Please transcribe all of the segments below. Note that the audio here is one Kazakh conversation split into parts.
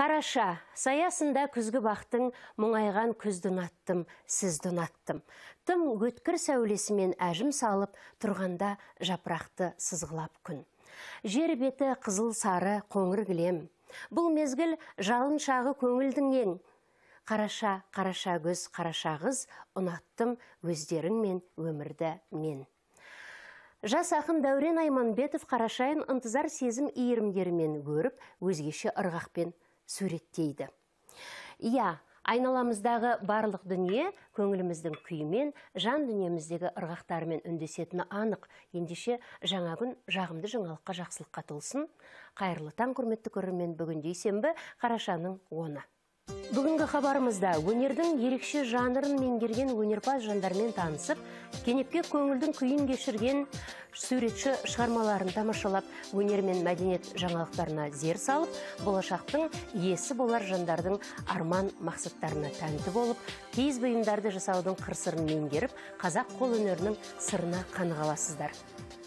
Қараша, саясында күзгі бақтың мұңайған күзді ұнаттым, сізді ұнаттым. Тым өткір сәулесімен әжім салып, тұрғанда жапырақты сызғылап күн. Жер беті қызыл сары қоңыр кілем. Бұл мезгіл жалын шағы көңілдің ең. Қараша, қараша көз, қараша қыз, ұнаттым өздеріңмен өмірді мен. Жас ақын Дәурен Айманбетов қарашайын ынтызар сезім иірімдерімен өріп, өзгеше ырғақпен суреттейді. Иә, айналамыздағы барлық дүние көңіліміздің күйімен, жан дүниеміздегі ырғақтарымен үндесетіні анық. Ендеше жаңа күн жағымды жаңалыққа жақсылыққа толсын. Қайырлы таң құрметті көрермен бүгін дүйсенбі қарашаның 10-ы. Бүгінгі хабарымызда өнердің ерекше жанрын меңгерген өнерпаз жандармен танысып, кенепке көңілдің күйін кешірген суретші шығармаларын тамашалап, өнер мен мәдениет жаңалықтарына зер салып, болашақтың иесі болар жандардың арман мақсаттарына тәнті болып, киіз бұйымдарды жасаудың қырсырын меңгеріп, қазақ қол өнерінің сырына қанығаласыздар.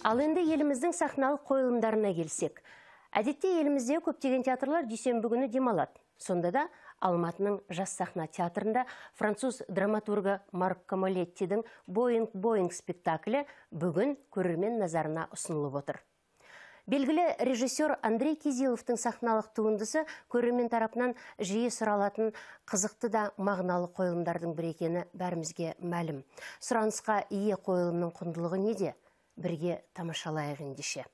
Ал енді еліміздің сахналық қойылымдарына келсек, әдетте елімізде көптеген театрлар дүйсенбі күні демалады. Сонда да Алматының жас сахна театрында француз драматургы Марк Камалеттидің «Боинг-Боинг» спектаклі бүгін көрермен назарына ұсынылып отыр. Белгілі режиссер Андрей Кизиловтың сахналық туындысы көрермен тарапынан жиі сұралатын қызықты да мағыналы қойылымдардың бір екені бәрімізге мәлім. Сұранысқа ие қойылымның құндылығы неде? Бірге тамашалайық ендеше.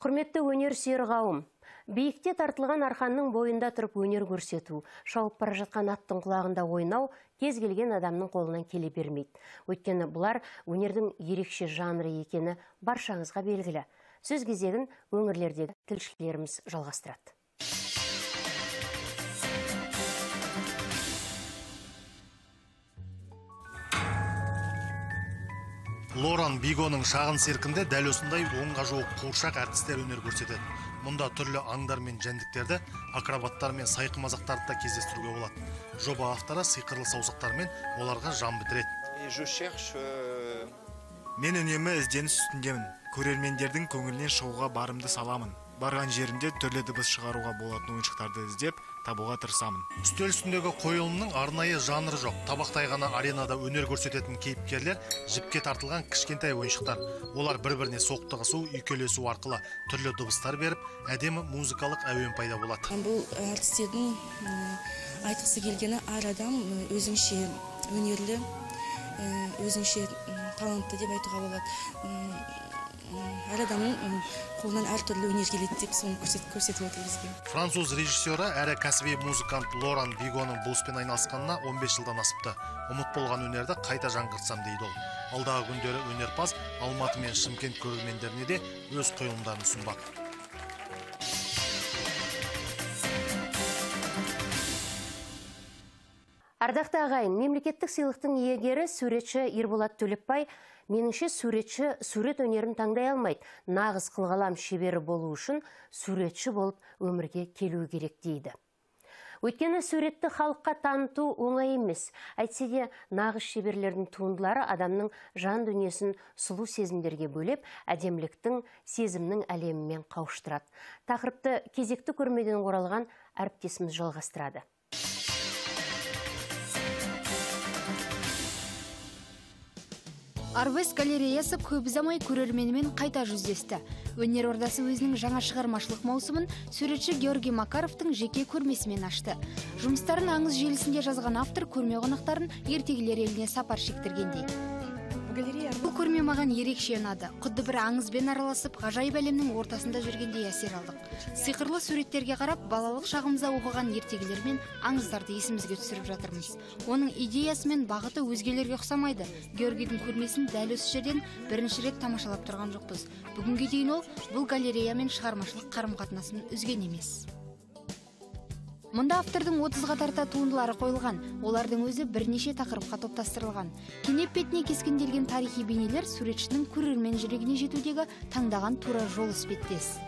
Құрметті өнер сүйер қауым биікте тартылған арқанның бойында тұрып өнер көрсету шауып бара жатқан аттың құлағында ойнау кез келген адамның қолынан келе бермейді. Өйткені бұлар өнердің ерекше жанры екені баршаңызға белгілі. Сөз кезегін өңірлердегі тілшілеріміз жалғастырады. Лоран бигоның шағын циркінде дәл осындай онға жуық қуыршақ әртістер өнер көрсетеді. Мұнда түрлі аңдар мен жәндіктерді акробаттар мен сайқы мазақтарды да кездестіруге болады. Жоба авторы сиқырлы саусақтармен оларға жан бітіреді. Euh, мен үнемі ізденіс үстіндемін. Көрермендердің көңілінен шығуға барымды саламын. Барған жерімде түрлі дыбыс шығаруға болатын ойыншықтарды іздеп табуға тырысамын. Үстел үстіндегі қойылымның арнайы жанры жоқ. Табақтай ғана аренада өнер көрсететін кейіпкерлер жіпке тартылған кішкентай ойыншықтар. Олар бір біріне соқтығысу үйкелесу арқылы түрлі дыбыстар беріп әдемі музыкалық әуен пайда болады. Бұл әртістердің айтқысы келгені әр адам өзінше өнерлі өзінше талантты деп айтуға болады. Әр адамның қолынан әртүрлі өнер келеді деп соны көрсет, көрсетіп отыр бізге. Француз режиссері әрі кәсіби музыкант лоран бигоның бұл іспен айналысқанына 15 жылдан асыпты. Ұмыт болған өнерді қайта жаңғыртсам дейді ол. Алдағы күндері өнерпаз алматы мен шымкент көрермендеріне де өз қойылымдарын ұсынбақ Ардақты ағайын, мемлекеттік сыйлықтың иегері суретші Ерболат Төлепбай меніңше суретші сурет өнерін таңдай алмайды. Нағыз қылғалам шебері болу үшін суретші болып өмірге келу керек дейді. Өйткені суретті халыққа таныту оңай емес. Әйтсе де нағыз шеберлердің туындылары адамның жан дүниесін сұлу сезімдерге бөлеп, әдемліктің, сезімнің әлемімен қауыштырады. Тақырыпты кезекті көрмеден оралған әріптесіміз жалғастырады. Арвес галереясы көп ұзамай көрерменімен қайта жүздесті. Өнер ордасы өзінің жаңа шығармашылық маусымын суретші георгий макаровтың жеке көрмесімен ашты. Жұмыстарын аңыз желісінде жазған автор көрме қонақтарын ертегілер еліне сапар шектіргендей. Бұл көрме маған ерекше ұнады құдды бір аңызбен араласып ғажайып әлемнің ортасында жүргендей әсер алдық сиқырлы суреттерге қарап балалық шағымызда оқыған ертегілер мен аңыздарды есімізге түсіріп жатырмыз оның идеясы мен бағыты өзгелерге ұқсамайды георгийдің көрмесін дәл осы жерден бірінші рет тамашалап тұрған жоқпыз бүгінге дейін ол бұл галереямен шығармашылық қарым қатынасын үзген емес мұнда автордың отызға тарта туындылары қойылған. Олардың өзі бірнеше тақырыпқа топтастырылған. Кенеп бетіне кескінделген тарихи бейнелер суретшінің көрермен жүрегіне жетудегі таңдаған тура жол іспеттес.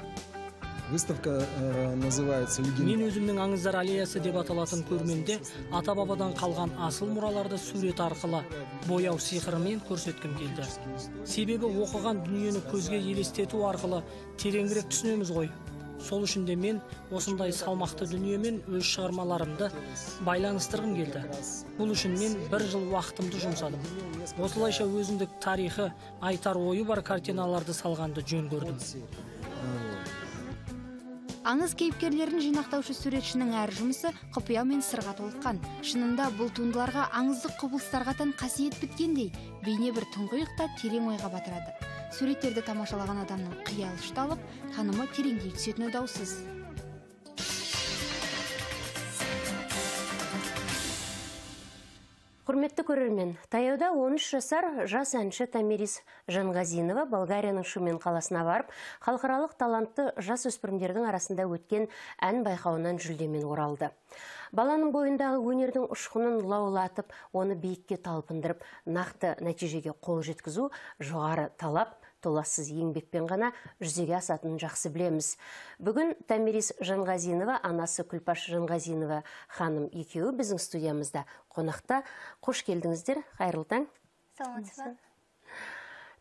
Выставка э, называется мен өзімнің аңыздар аллеясы деп аталатын көрмемде ата бабадан қалған асыл мұраларды сурет арқылы бояу сиқырымен көрсеткім келді. Себебі оқыған дүниені көзге елестету арқылы тереңірек түсінеміз ғой. Сол үшін де мен осындай салмақты дүниемен өз шығармаларымды байланыстырғым келді. Бұл үшін мен бір жыл уақытымды жұмсадым. Осылайша өзіндік тарихы айтар ойы бар картиналарды салғанды жөн көрдім. Аңыз кейіпкерлерін жинақтаушы суретшінің әр жұмысы құпия мен сырға толыққан. Шынында бұл туындыларға аңыздық құбылыстарға тән қасиет біткендей бейне бір тұңғиықта терең ойға батырады. Суреттерді тамашалаған адамның қиялы ұшталып танымы тереңдей түсетіні даусыз Құрметті көрермен, таяуда 13 жасар жас әнші Тамирис Жанғазинова Болгарияның Шумен қаласына барып, халықаралық талантты жас өспірімдердің арасында өткен ән байқауынан жүлдемен оралды. Баланың бойындағы өнердің ұшқынын лаулатып, оны биікке талпындырып, нақты нәтижеге қол жеткізу жоғары талап, толассыз еңбекпен ғана жүзеге асатынын жақсы білеміз. Бүгін Тамирис Жанғазинова, анасы Күлпаш Жанғазинова ханым екеуі біздің студиямызда қонақта. Қош келдіңіздер, қайырлы таң. саламатсыз ба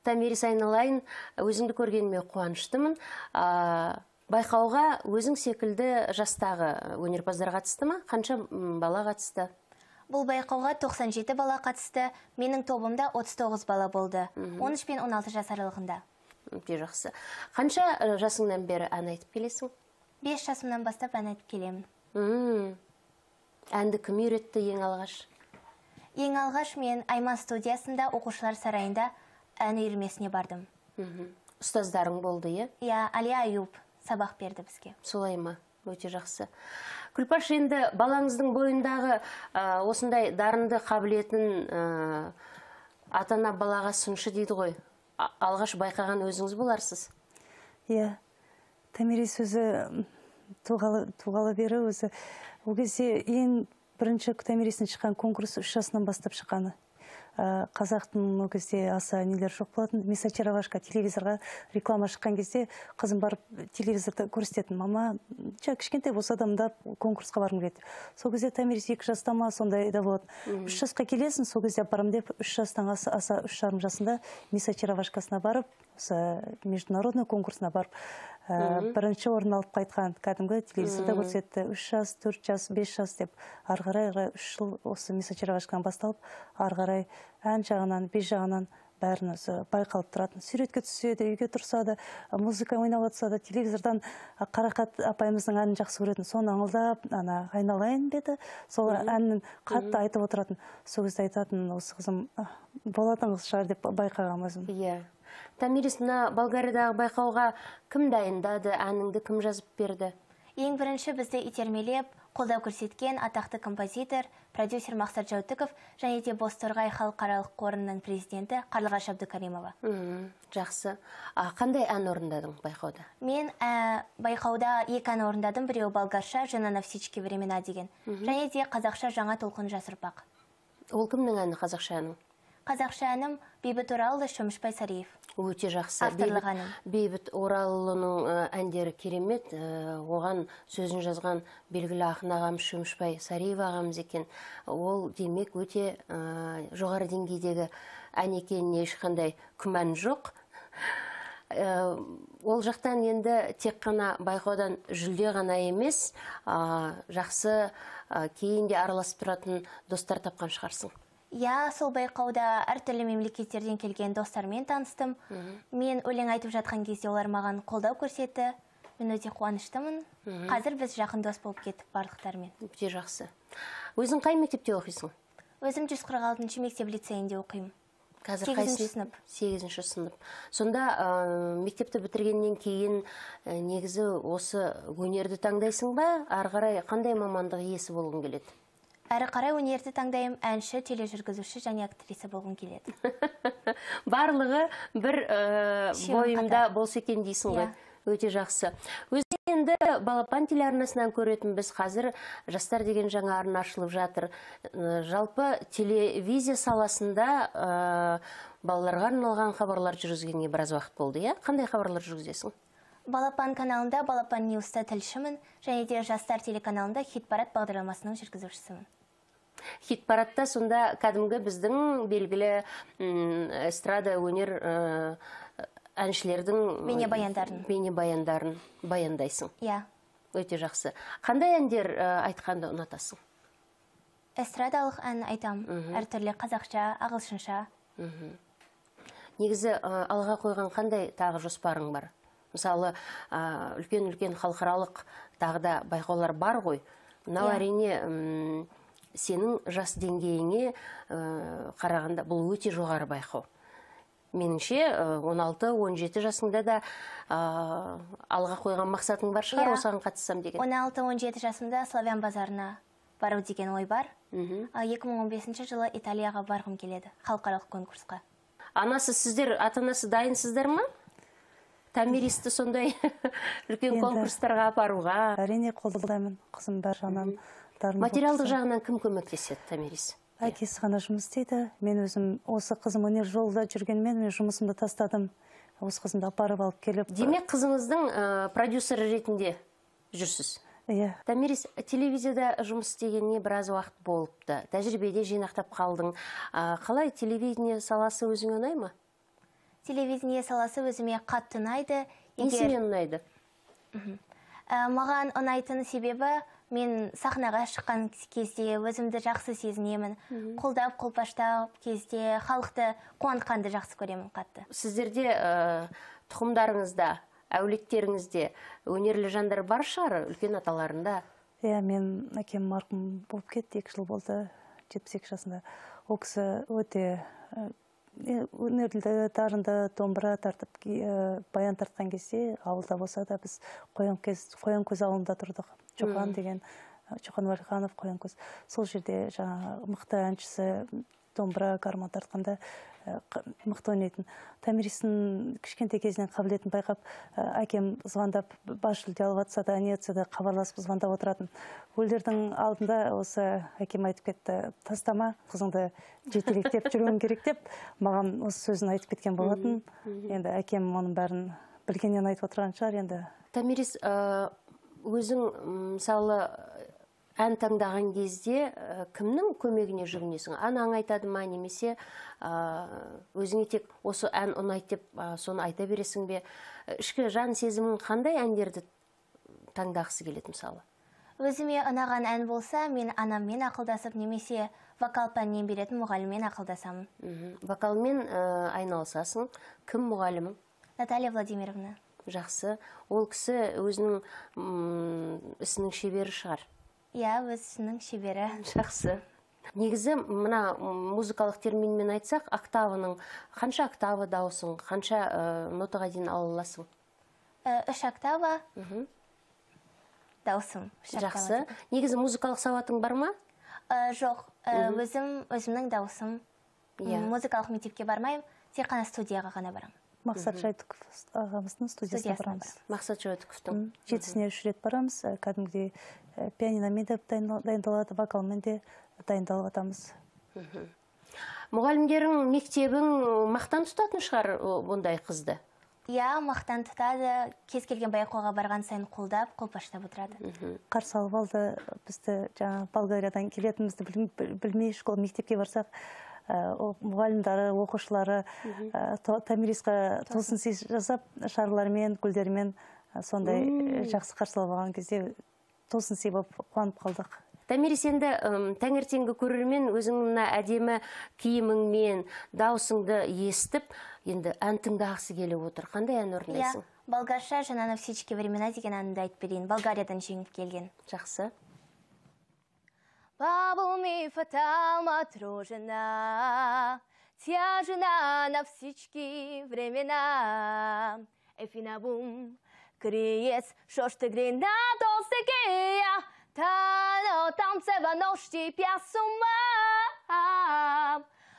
Тамирис айналайын, өзіңді көргеніме қуаныштымын. Байқауға өзің секілді жастағы өнерпаздар қатысты ма? Қанша бала қатысты? Бұл байқауға 97 бала қатысты. Менің тобымда 39 бала болды. 13 пен 16 жас аралығында. Жақсы. Қанша э, жасыңнан бері ән айтып келесің? 5 жасымнан бастап ән айтып келемін. Әнді кім үйретті ең алғаш? ең алғаш мен айман студиясында оқушылар сарайында ән үйірмесіне бардым. Ұстаздарың болды иә? Иә әлия аюп сабақ берді бізге. Солай ма? Өте жақсы. Күлпаш енді балаңыздың бойындағы ә, осындай дарынды қабілетін ә, ата ана балаға сыншы дейді ғой. А- алғаш байқаған өзіңіз боларсыз? Иә. Томирис өзі туғалы туғалы бері өзі. Ол кезде ең бірінші томиристің шыққан конкурс үш жасынан бастап шыққаны. Қазақтың ол кезде аса нелер жоқ болатын. Миса чаровашка телевизорға реклама шыққан кезде қызым барып телевизорда көрсететін. Мама жа кішкентай болса да мында конкурсқа барғым келеді. Сол кезде томирис екі жаста ма сондай да болатын үш жасқа келесің сол кезде апарамын деп үш жастан аса, аса үш жарым жасында миса чаровашкасына барып осы международный конкурсына барып бірінші орын алып қайтқан кәдімгі телевизорда көрсетті. Үш жас төрт жас бес жас деп. Ары қарай үш жыл осы миса чаровашкадан басталып ары қарай ән жағынан би жағынан бәрін өзі байқалып тұратын. Суретке түссе де үйге тұрса да музыка ойнап жатса да телевизордан қарақат апайымыздың әнін жақсы көретін. Соны аңылдап ана айналайын деді. Сол әнін қатты айтып отыратын. Сол кезде айтатын осы қызым «А, болатын қыз шығар деп байқағанмын өзім. Иә. Томирис мына болгариядағы байқауға кім дайындады әніңді кім жазып берді? Ең бірінші бізді итермелеп қолдау көрсеткен атақты композитор продюсер мақсат жәутіков және де бозторғай халықаралық қорының президенті қарлығаш әбдікаримова Мгм, жақсы. А қандай ән орындадың байқауда? Мен ә, байқауда екі ән орындадым. Біреуі болгарша жена на всечки времена деген. Және де қазақша жаңа толқын жас ұрпақ ол кімнің әні қазақша әнің? Қазақша әнім бейбіт оралұлы шөмішбай сариев өте жақсы. Авторлық әнім. бейбіт оралұлының әндері керемет. Оған сөзін жазған белгілі ақын ағамыз шөмішбай сариев ағамыз екен. Ол демек өте жоғары деңгейдегі ән екеніне ешқандай күмән жоқ. Ә, ол жақтан енді тек қана байқаудан жүлде ғана емес ә, жақсы ә, кейін де араласып тұратын достар тапқан шығарсың. Иә сол байқауда әртүрлі мемлекеттерден келген достармен таныстым. Мен өлең айтып жатқан кезде олар маған қолдау көрсетті. Мен өте қуаныштымын. Қазір біз жақын дос болып кеттік барлықтарымен өте жақсы. Өзің қай мектепте оқисың? Өзім 146 мектеп лицейінде оқимын. Қазір Сегізінші сынып. сегізінші сынып. Сонда ә, мектепті бітіргеннен кейін ә, негізі осы өнерді таңдайсың ба? Ары қарай қандай мамандық иесі болғың келеді? Әрі қарай өнерді таңдаймын. Әнші тележүргізуші және актриса болғым келеді. Барлығы бір ә, Үшеуі бойымда болса екен дейсің ғой. Иә. өте жақсы. Өзі енді балапан телеарнасынан көретін біз қазір жастар деген жаңа арна ашылып жатыр. Ә, жалпы телевизия саласында ә, балаларға арналған хабарлар жүргізгеніне біраз уақыт болды иә? Қандай хабарлар жүргізесің? Балапан каналында балапан ньюста тілшімін және де жастар телеканалында хит парад бағдарламасының жүргізушісімін. Хит парадта сонда кәдімгі біздің белгілі эстрада өнер ә, әншілердің Бейнебаяндарын. бейнебаяндарын баяндайсың. Иә. Өте жақсы. Қандай әндер ә, айтқанды ұнатасың? Эстрадалық ән айтамын әртүрлі қазақша ағылшынша. Негізі ә, алға қойған қандай тағы жоспарың бар? Мысалы үлкен үлкен халықаралық тағы да байқаулар бар ғой. Мынау Иә. әрине сенің жас деңгейіңе ә, қарағанда бұл өте жоғары байқау. Меніңше ә, 16-17 жасыңда да ә, алға қойған мақсатың бар шығар Иә. осыған қатыссам деген. 16-17 жасымда славян базарына бару деген ой бар. Мгм. А 2015 жылы италияға барғым келеді халықаралық конкурсқа. Анасы сіздер ата анасы дайынсыздар ма? Томиристі сондай үлкен конкурстарға апаруға? әрине қолдаймын қызым бар жағынан материалдық жағынан кім көмектеседі томирис? Әкесі ғана жұмыс істейді. Мен өзім осы қызым өнер жолда жүргенмен мен жұмысымды тастадым. Осы қызымды апарып алып келіп. Демек қызыңыздың ә, продюсері ретінде жүрсіз? Иә. Томирис телевизияда жұмыс істегеніне біраз уақыт болыпты. Тәжірибеде жинақтап қалдың. Ә, қалай телевидение саласы өзіңе ұнай ма? Телевидение саласы өзіме қатты ұнайды. Несімен ұнайды? Ә, маған ұнайтын себебі мен сахнаға шыққан кезде өзімді жақсы сезінемін. Қолдап қолпаштап кезде халықты қуантқанды жақсы көремін қатты. Сіздерде ә, тұқымдарыңызда әулеттеріңізде өнерлі жандар бар шығар үлкен аталарында? Иә мен әкем марқұм болып кетті екі жыл болды жетпіс екі жасында. Ол кісі өте э, өнерлі дарынды домбыра тартып э, баян тартқан кезде ауылда болса да біз қоян кез қоян көз ауылында тұрдық. Жохан деген э, жохан уәлиханов қоян көз. Сол жерде жаңағы мықты әншісі домбыра гармон тартқанда э, мықты ойнайтын. Томиристің кішкентай кезінен қабілетін байқап э, әкем звондап бас жүлде алып жатса да не етсе де хабарласып звондап отыратын. Өлердің алдында осы әкем айтып кетті тастама қызыңды жетелектеп жүруің керек деп маған осы сөзін айтып кеткен болатын. енді әкем оның бәрін білгеннен айтып отырған шығар енді. Томирис э, өзің мысалы ән таңдаған кезде э, кімнің көмегіне жүгінесің? Анаң айтады ма немесе э, өзіңе тек осы ән ұнайды деп э, соны айта бересің бе? Ішкі жан сезімің қандай әндерді таңдағысы келеді мысалы? Өзіме ұнаған ән болса мен анаммен ақылдасып немесе вокал пәнінен беретін мұғаліммен ақылдасамын. Мгм. вокалмен айналысасың. Кім мұғалімің наталья владимировна. Жақсы. Ол кісі өзінің ісінің шебері шығар. Иә өзінің шебері. Жақсы. Негізі мына музыкалық терминмен айтсақ октаваның қанша октава дауысың қанша ә, нотаға дейін ала аласың? Э, үш октава октава жақсы. негізі музыкалық сауатың бар ма? Э, жоқ. Өзім өзімнің даусым Иә. Музыкалық мектепке бармаймын тек қана студияға ғана барамын. Мақсат жайтықов ағамыздың студиясына барамыз. Мақсат жауатыковтың жетісіне үш рет барамыз. Ә, кәдімгідей ә, пианиномен де дайындал- дайындалады вокалмен де дайындалып жатамыз мұғалімдерің мектебің мақтан тұтатын шығар бұндай қызды? Иә мақтан тұтады. Кез келген байқауға барған сайын қолдап қолпаштап отырады. Қарсы алып алды бізді жаңа болгариядан келетінімізді білм- білмей школ мектепке барсақ. Мұғалімдары оқушылары то- томирисқа тосын сый жасап шарлармен гүлдермен ә, сондай жақсы қарсы алып алған кезде тосын сый болып қуанып қалдық. Томирис енді таңертеңгі көрермен өзіңнің мына әдемі киіміңмен даусыңды естіп енді ән тыңдағысы келіп отыр. Қандай ән иә орындайсың болгарша жана на все времена деген әнді айтып берейін. Болгариядан жеңіп келген. Жақсы. Бабу ми фатал матрожена, тяжена на всички времена. Ефина бум, криец, що ж ти грина до сегея, та но там цева нощі пясума.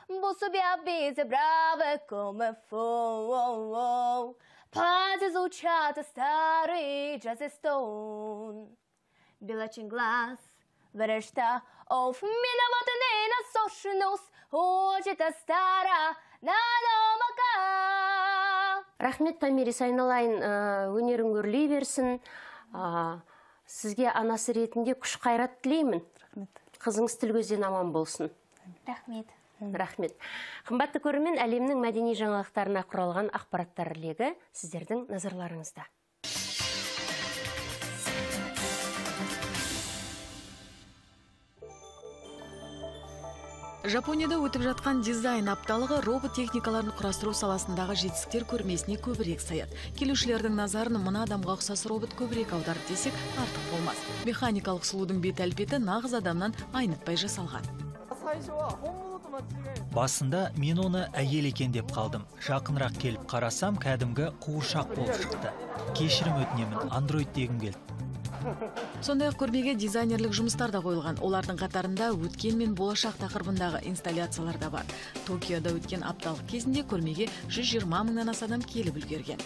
Бо собі би забраве коме фо, Паде звучати старий джазестон. Білачин глас, Врешта, оф, мінувати не на сошнус, хочете стара на домака. рахмет томирис айналайын ә, өнерің өрлей берсін. Сізге анасы ретінде күш қайрат тілеймін. Рахмет. Қызыңыз тіл көзден аман болсын. Рахмет. рахмет. Қымбатты көрермен әлемнің мәдени жаңалықтарына құралған ақпараттар легі сіздердің назарларыңызда. Жапонияда өтіп жатқан дизайн апталығы робот техникаларын құрастыру саласындағы жетістіктер көрмесіне көбірек саяды. Келушілердің назарын мына адамға ұқсас робот көбірек аударды десек артық болмас. Механикалық сұлудың бет әлпеті нағыз адамнан айнытпай жасалған. Басында мен оны әйел екен деп қалдым. Жақынырақ келіп қарасам кәдімгі қуыршақ болып шықты. Кешірім өтінемін андроид дегім келді. Сондай ақ көрмеге дизайнерлік жұмыстар да қойылған. Олардың қатарында өткен мен болашақ тақырыбындағы инсталляциялар да бар. Токиода өткен апталық кезінде көрмеге 120 мыңнан аса адам келіп үлгерген.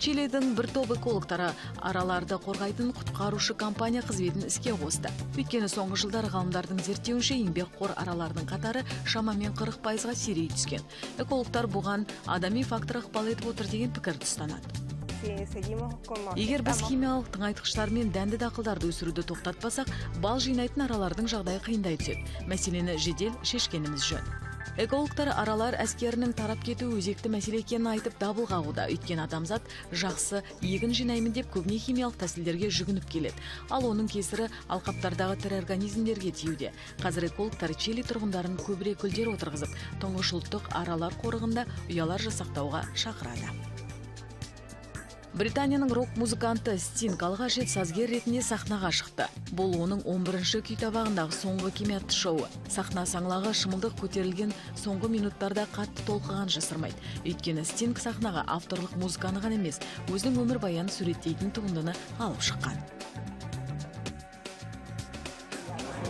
Чилидің бір топ экологтары араларды қорғайтын құтқарушы компания қызметін іске қосты. Өйткені соңғы жылдары ғалымдардың зерттеуінше еңбекқор аралардың қатары шамамен 40 пайызға сирей түскен. Экологтар бұған адами фактор ықпал етіп отыр деген пікірді ұстанады егер біз химиялық тыңайтқыштар мен дәнді дақылдарды өсіруді тоқтатпасақ бал жинайтын аралардың жағдайы қиындай түседі. Мәселені жедел шешкеніміз жөн. Экологтар аралар әскерінің тарап кетуі өзекті мәселе екенін айтып дабыл қағуда өйткені адамзат жақсы егін жинаймын деп көбіне химиялық тәсілдерге жүгініп келеді. Ал оның кесірі алқаптардағы тірі организмдерге тиюде. Қазір экологтар чили тұрғындарын көбірек гүлдер отырғызып тұңғыш ұлттық аралар қорығында ұялар жасақтауға шақырады. Британияның рок музыканты стинг алғаш рет сазгер ретінде сахнаға шықты. Бұл оның 11 күй табағындағы соңғы кеме атты шоуы. Сахна саңлағы шымылдық көтерілген соңғы минуттарда қатты толқыған жасырмайды. Өйткені стинг сахнаға авторлық музыканы ғана емес өзінің өмір баянын суреттейтін туындыны алып шыққан.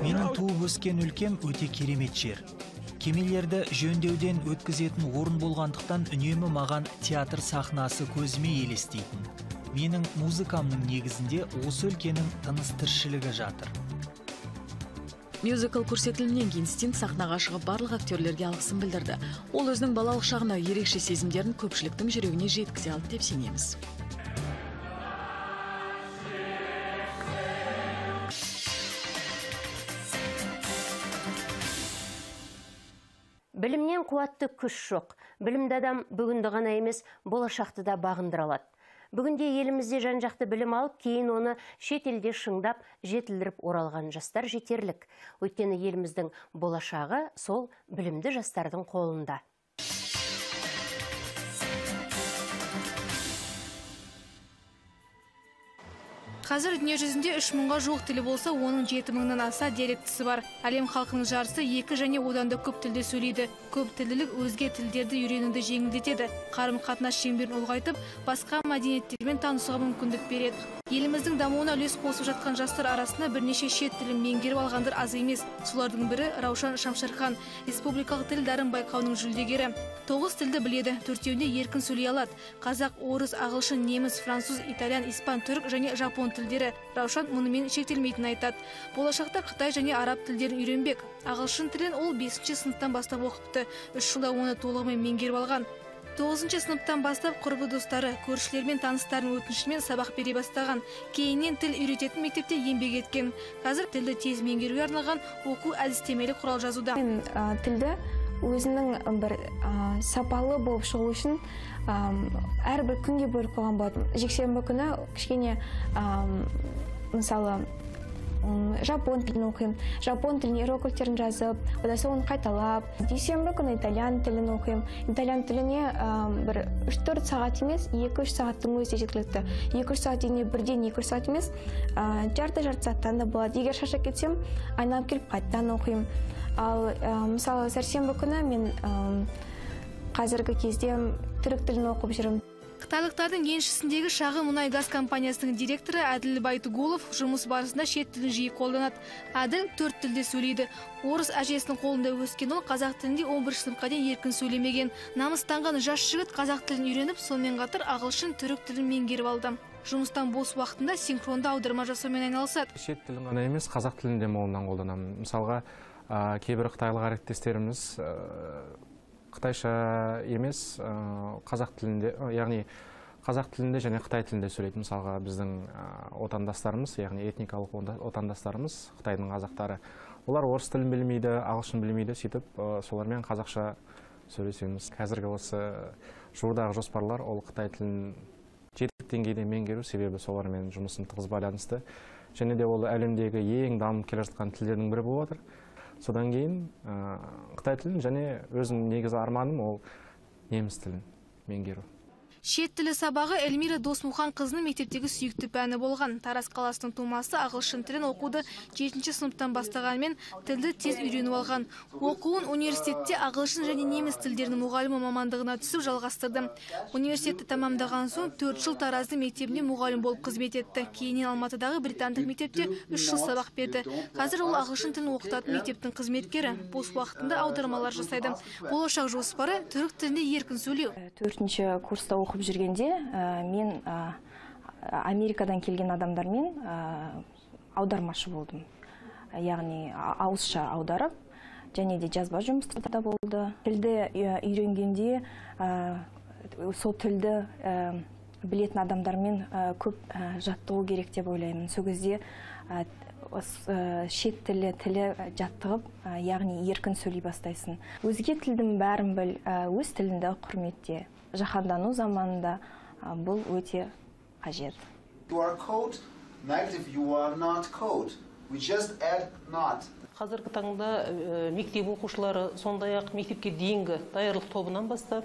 Менің туып өскен өлкем өте керемет жер. Кемелерді жөндеуден өткізетін орын болғандықтан үнемі маған театр сахнасы көзіме елестейтін. Менің музыкамның негізінде осы өлкенің тыныс тіршілігі жатыр. Мюзикл көрсетілімнен кейін стинг сахнаға шығып барлық актерлерге алғысын білдірді. Ол өзінің балалық шағына ерекше сезімдерін көпшіліктің жүрегіне жеткізе алды деп сенеміз. Білімнен қуатты күш жоқ. Білімді адам бүгінді ғана емес болашақты да бағындыра алады. Бүгінде елімізде жан жақты білім алып кейін оны шет елде шыңдап жетілдіріп оралған жастар жетерлік. Өйткені еліміздің болашағы сол білімді жастардың қолында. Қазір дүние жүзінде үш мыңға жуық тілі болса оның жеті мыңнан аса диалектісі бар. Әлем халқының жартысы екі және одан да көп тілде сөйлейді. Көп тілділік өзге тілдерді үйренуді жеңілдетеді. Қарым қатынас шеңберін ұлғайтып басқа мәдениеттермен танысуға мүмкіндік береді. Еліміздің дамуына үлес қосып жатқан жастар арасында бірнеше шет тілін меңгеріп алғандар аз емес. Солардың бірі раушан шамшырхан республикалық тіл дарын байқауының жүлдегері. Тоғыз тілді біледі төртеуінде еркін сөйлей алады. Қазақ орыс ағылшын неміс француз итальян испан түрік және жапон тілдері раушан мұнымен шектелмейтінін айтады. Болашақта қытай және араб тілдерін үйренбек. Ағылшын тілін ол бесінші сыныптан бастап оқыпты. Үш жылда оны толығымен меңгеріп алған. Тоғызыншы сыныптан бастап құрбы достары көршілер мен таныстарының өтінішімен сабақ бере бастаған. Кейіннен тіл үйрететін мектепте еңбек еткен. Қазір тілді тез меңгеруге арналған оқу әдістемелік құрал жазуда. Мен ә, тілді өзінің бір ә, сапалы болып шығу үшін ә, әрбір күнге бөліп қойған болатынмын. Жексенбі күні кішкене ә, мысалы жапон тілін оқимын жапон тіліне иероглифтерін жазып одан соң оны қайталап дүйсенбі күні итальян тілін оқимын итальян тіліне ә, бір үш төрт сағат емес екі үш сағаттың өзі жеткілікті екі үш сағат дегенде бірден екі үш сағат емес ә, жарты жарты сағаттан да болады. Егер шаршап кетсем айналып келіп қайтадан оқимын. Ал ә, мысалы сәрсенбі күні мен ә, қазіргі кезде түрік тілін оқып жүрмін. Қытайлықтардың еншісіндегі шағын мұнай газ компаниясының директоры әділ байтуголов жұмыс барысында шет тілін жиі қолданады. Әділ төрт тілде сөйлейді. Орыс әжесінің қолында өскен ол қазақ тілінде 11 сыныпқа дейін еркін сөйлемеген. Намыстанған жас жігіт қазақ тілін үйреніп сонымен қатар ағылшын түрік тілін меңгеріп алды. Жұмыстан бос уақытында синхронды аударма жасаумен айналысады. Шет тілін ғана емес қазақ тілін де молынан қолданамын. Мысалға кейбір қытайлық әріптестеріміз қытайша емес ә, қазақ тілінде ә, яғни қазақ тілінде және қытай тілінде сөйлейді мысалға біздің ә, отандастарымыз яғни этникалық отандастарымыз қытайдың қазақтары олар орыс тілін білмейді ағылшын білмейді сөйтіп солармен қазақша сөйлесеміз. Қазіргі осы жуырдағы жоспарлар ол қытай тілін жетік деңгейде меңгеру себебі солармен жұмысым тығыз байланысты. Және де ол әлемдегі ең дамып келе жатқан тілдердің бірі болып жатыр содан кейін қытай тілін және өзімнің негізі арманым ол неміс тілін меңгеру. Шет тілі сабағы эльмира досмұханқызының мектептегі сүйікті пәні болған. Тараз қаласының тумасы ағылшын тілін оқуды жетінші сыныптан бастағанымен тілді тез үйреніп алған. Оқуын университетте ағылшын және неміс тілдерінің мұғалімі мамандығына түсіп жалғастырды. Университетті тәмамдаған соң төрт жыл тараздың мектебінде мұғалім болып қызмет етті. Кейіннен алматыдағы британдық мектепте үш жыл сабақ берді. Қазір ол ағылшын тілін оқытатын мектептің қызметкері. Бос уақытында аудармалар жасайды. Болашақ жоспары түрік тілінде еркін сөйлеу. Төртінші курста оқып жүргенде ә, мен ә, америкадан келген адамдармен ә, аудармашы болдым. Яғни ауызша аударып және де жазба жұмыстар да болды. Тілді үйренгенде сол тілді білетін адамдармен көп жаттығу керек деп ойлаймын. Сол кезде шет тілі тілі жаттығып яғни еркін сөйлей бастайсың. Өзге тілдің бәрін біл өз тіліңді құрметте. Жаһандану заманында бұл өте қажет You are code, negative you are not code. We just add not. қазіргі таңда ә, мектеп оқушылары сондай ақ мектепке дейінгі даярлық тобынан бастап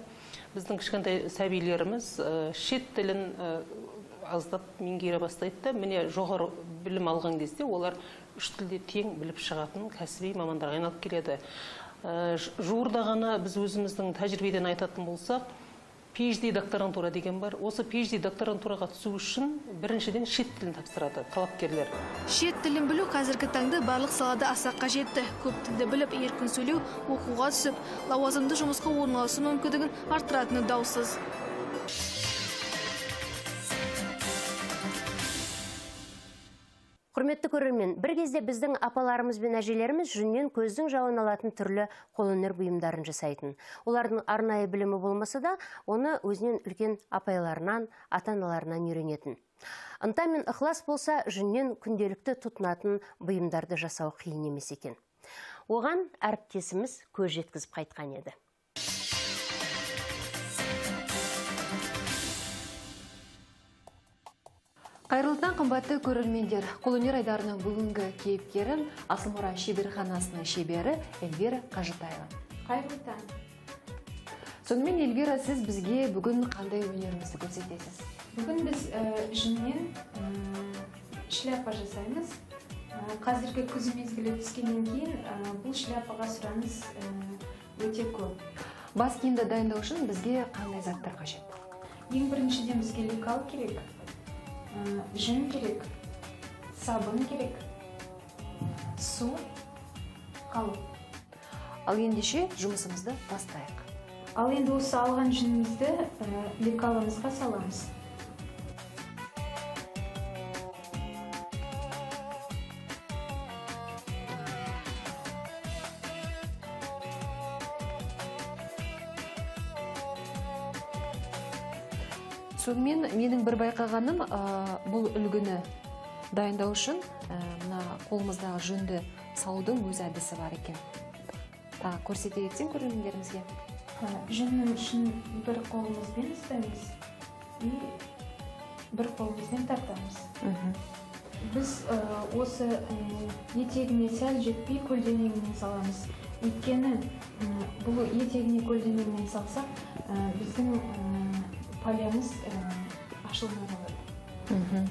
біздің кішкентай сәбилеріміз э, шет тілін э, аздап меңгере бастайды да міне жоғары білім алған кезде олар үш тілде тең біліп шығатын кәсіби мамандарға айналып келеді Э, жуырда ғана біз өзіміздің тәжірибеден айтатын болсақ PhD докторантура деген бар. Осы PhD докторантураға түсу үшін біріншіден шет тілін тапсырады талапкерлер. Шет тілін білу қазіргі таңда барлық салада аса қажетті көп тілді біліп еркін сөйлеу оқуға түсіп лауазымды жұмысқа орналасу мүмкіндігін арттыратыны даусыз. Құрметті көрермен, бір кезде біздің апаларымыз бен әжелеріміз жүннен көздің жауын алатын түрлі қолөнер бұйымдарын жасайтын. Олардың арнайы білімі болмаса да, оны өзінен үлкен апайларынан, ата-аналарынан үйренетін. Ынта мен ықылас болса, жүннен күнделікті тұтынатын бұйымдарды жасау қиын емес екен. Оған әріптесіміз көз жеткізіп қайтқан еді. Қайырлы таң қымбатты көрермендер. Қолөнер айдарының бүгінгі кейіпкері Асылмұра шеберханасының шебері Эльвира Қажытаева. Қайырлы таң. Сонымен Эльвира, сіз бізге бүгін қандай өнеріңізді көрсетесіз? Бүгін біз ә, жүннен ә, шляпа жасаймыз. Ә, қазіргі күз мезгілі түскеннен кейін бұл шляпаға сұраныс өте көп. Бас киімді дайындау үшін бізге қандай заттар қажет? Ең біріншіден бізге лекал керек, жүн керек, сабын керек, су, қалып. Ал ендеше жұмысымызды бастайық. Ал енді осы алған жүнімізді ә, лекалымызға саламыз. Сонымен менің бір байқағаным ә, бұл үлгіні дайындау үшін ә, мына қолымыздағы жүнді салудың өз әдісі бар екен. Та көрсете кетсең көрермендерімізге. Ә, жүннің ішін бір қолымызбен ұстаймыз и бір қолымызбен тартамыз. Біз ә, осы ә, етегіне сәл жетпей көлденеңінен саламыз. Өйткені ә, бұл етегіне көлденеңінен салсақ, ә, біздің палямыз ә, ашылмай қалады.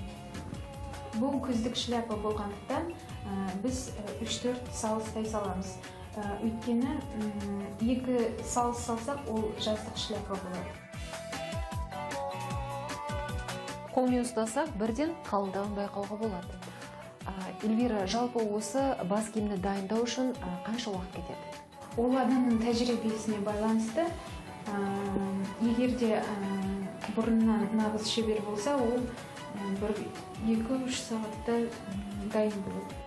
Бұл күздік шляпа болғандықтан ә, біз 3-4 салыстай саламыз. Өйткені екі салыс салсақ, ол жаздық шляпа болады. Қолмен ұстасақ бірден қалыңдығын байқауға болады. Эльвира, жалпы осы бас киімді дайындау үшін қанша уақыт кетеді? Ол адамның тәжірибесіне байланысты. Егер де бұрыннан нағыз шебер болса, ол бір 2-3 сағатта м, дайын болады.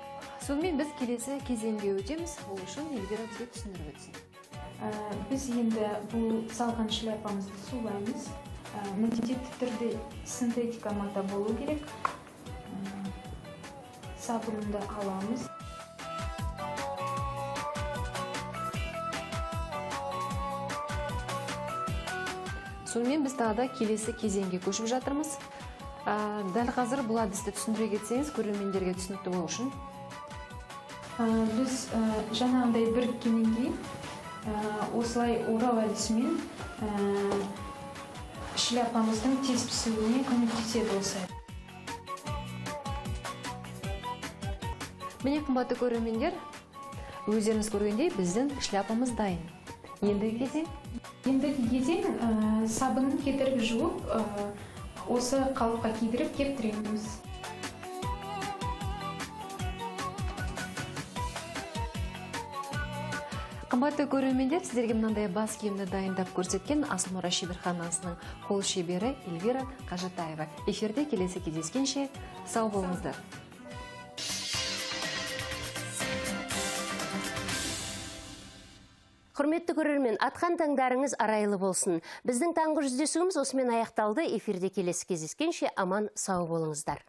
Сонымен біз келесі кезеңге өтеміз. Ол үшін Эльвира бізге түсіндіріп өтсін. Ә, біз енді бұл салған шляпамызды сулаймыз. Ә, міндетті түрде синтетика мата болу керек. Ә, Сабынды аламыз. Сонымен біз тағы да келесі кезеңге көшіп жатырмыз. Дәл қазір бұл әдісті түсіндіре кетсеңіз, көрермендерге түсінікті болу үшін. Ә, біз ә, жаңағыдай біріккеннен кейін осылай орау әдісімен шляпамыздың тез пісуіне көмектеседі осы. Міне қымбатты көрермендер, өздеріңіз көргендей біздің шляпамыз дайын. Ендігі кезең Ендігі кезең ә, сабынын кетіріп жуып, ә, осы қалыпқа кидіріп кептіреміз. Қымбатты көрермендер, сіздерге мынандай бас киімді дайындап көрсеткен Асылмұра шеберханасының қол шебері Эльвира Қажытаева. Эфирде келесі кездескенше сау болыңыздар. Құрметті көрермен, атқан таңдарыңыз арайлы болсын. Біздің таңғы жүздесуіміз осымен аяқталды. Эфирде келесі кездескенше аман сау болыңыздар.